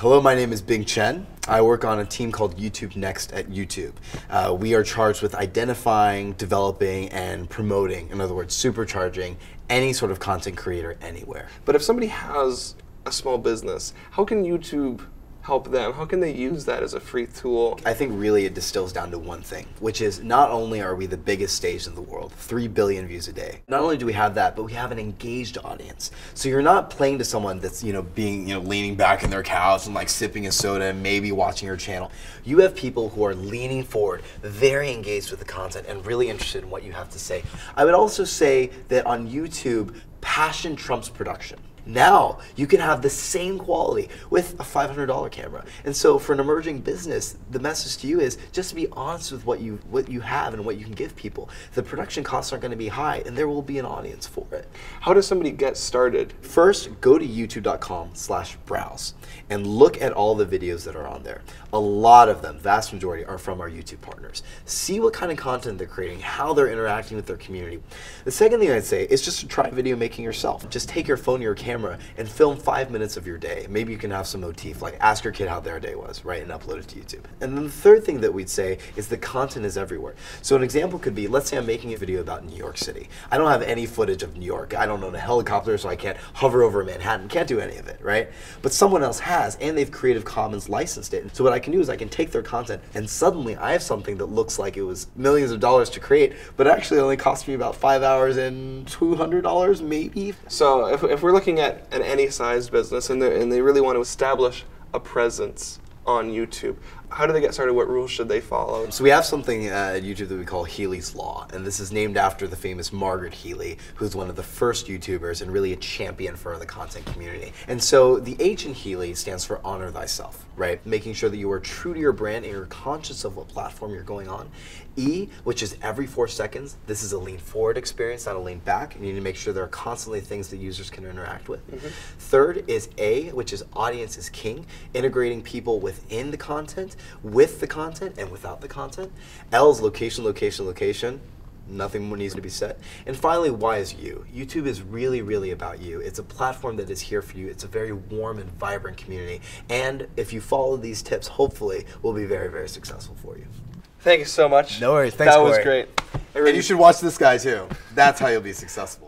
Hello, my name is Bing Chen. I work on a team called YouTube Next at YouTube. Uh, we are charged with identifying, developing, and promoting, in other words, supercharging any sort of content creator anywhere. But if somebody has a small business, how can YouTube help them? How can they use that as a free tool? I think really it distills down to one thing, which is not only are we the biggest stage in the world, 3 billion views a day. Not only do we have that, but we have an engaged audience. So you're not playing to someone that's, you know, being, you know, leaning back in their couch and like sipping a soda and maybe watching your channel. You have people who are leaning forward, very engaged with the content and really interested in what you have to say. I would also say that on YouTube, passion trumps production. Now you can have the same quality with a $500 camera. And so for an emerging business, the message to you is just to be honest with what you what you have and what you can give people. The production costs aren't going to be high and there will be an audience for it. How does somebody get started? First, go to youtube.com slash browse and look at all the videos that are on there. A lot of them, vast majority, are from our YouTube partners. See what kind of content they're creating, how they're interacting with their community. The second thing I'd say is just to try video making yourself. Just take your phone or your camera camera and film five minutes of your day. Maybe you can have some motif, like ask your kid how their day was, right, and upload it to YouTube. And then the third thing that we'd say is the content is everywhere. So an example could be, let's say I'm making a video about New York City. I don't have any footage of New York. I don't own a helicopter, so I can't hover over Manhattan, can't do any of it, right? But someone else has, and they've Creative Commons licensed it. So what I can do is I can take their content, and suddenly I have something that looks like it was millions of dollars to create, but actually only cost me about five hours and $200 maybe. So if, if we're looking at at an any sized business and, and they really want to establish a presence on YouTube. How do they get started? What rules should they follow? So we have something uh, at YouTube that we call Healy's Law, and this is named after the famous Margaret Healy, who's one of the first YouTubers and really a champion for the content community. And so the H in Healy stands for honor thyself, right? Making sure that you are true to your brand and you're conscious of what platform you're going on. E, which is every four seconds. This is a lean forward experience, not a lean back. You need to make sure there are constantly things that users can interact with. Mm -hmm. Third is A, which is audience is king, integrating people within the content, with the content, and without the content. L is location, location, location nothing more needs to be said. And finally, why is you? YouTube is really, really about you. It's a platform that is here for you. It's a very warm and vibrant community. And if you follow these tips, hopefully, we'll be very, very successful for you. Thank you so much. No worries. Thanks, That Corey. was great. And you should watch this guy too. That's how you'll be successful.